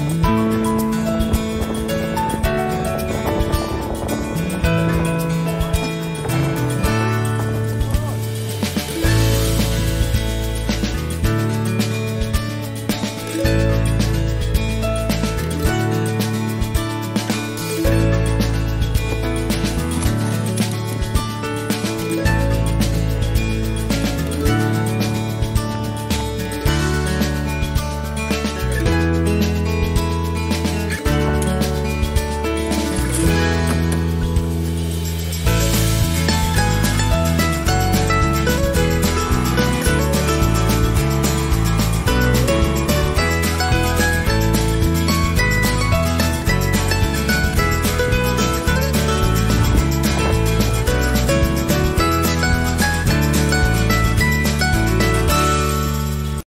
Mm-hmm.